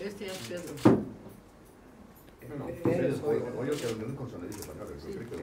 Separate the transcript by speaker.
Speaker 1: Este es Pedro.
Speaker 2: No, que lo